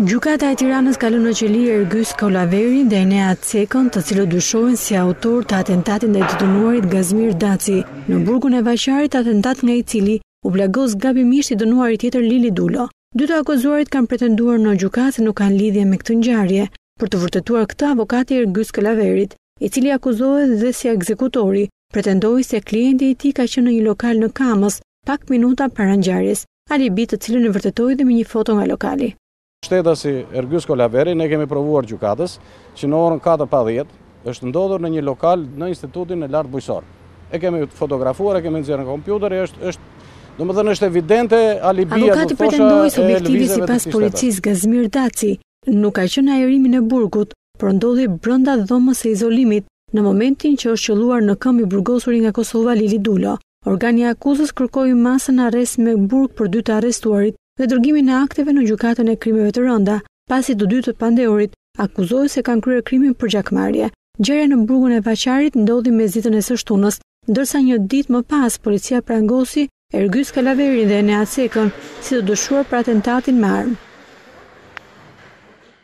Gjykata e Tiranës ka lënë në qeli Ergys Kolaverin dhe Enea Cekën, të cilët dyshohen si autorë të atentatit ndaj të dënuarit Gazmir Daci, në burgun e Vaqarit, atentat nga i cili u plagos gabimisht i dënuari tjetër Lili Dulo. Dy të akuzuarit kanë pretenduar në gjykatë se nuk kanë lidhje me këtë ngjarje. Për të vërtetuar këtë, avokati i Ergys Kolaverit, i cili akuzohet dhe si ekzekutori, pretendoi se klienti i tij ka qenë në një lokal në Kamëz, pak minuta para ngjarjes, alibi të cilën e vërtetoi dhe me një foto nga lokali. Shtetasi Ergys Kolaveri, ne kemi provuar gjykatës, që në orën katër pa dhjetë, është ndodhur në një lokal në institutin e lartë bujqësor. E kemi fotografuar, e kemi nxjerrë nga kompjuteri, është Domethënë është evidente alibia do të thosha. Avokati pretendoi se objektivi sipas policisë Gazmir Daci Nuk ka qenë në ajrimin e burgut, por ndodhej brenda dhomës së izolimit, në momentin që është qëlluar në këmbë i burgosuri nga Kosova Lili Dulo. Organi i akuzës kërkoi masën arrest me burg për dy të arrestuarit dhe dërgimin e akteve në Gjykatën e Krimeve të Rënda, pasi të dy të pandehurit akuzohet se kanë kryer krimin për gjakmarrje. Ngjarja në burgun e Vaqarit ndodhi mesditën e së shtunës, Ndërsa një ditë më pas, policia prangosi Ergys Kolaverin dhe Enea Cekën si të dyshuar për atentatin me armë.